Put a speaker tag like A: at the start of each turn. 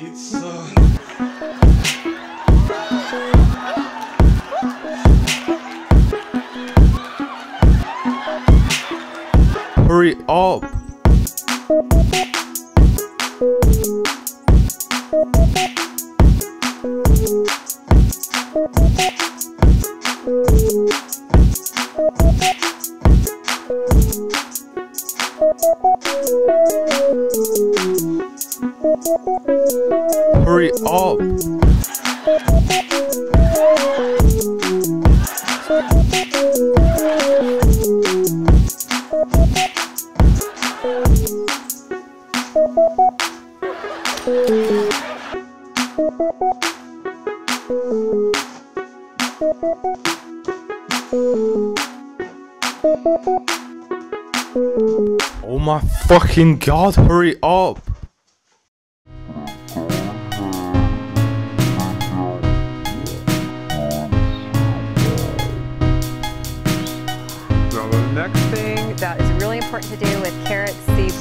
A: pizza. Hurry up. Thank you. Hurry up! Oh my fucking god, hurry up!
B: Next thing
C: That is really important to do with carrots, seeds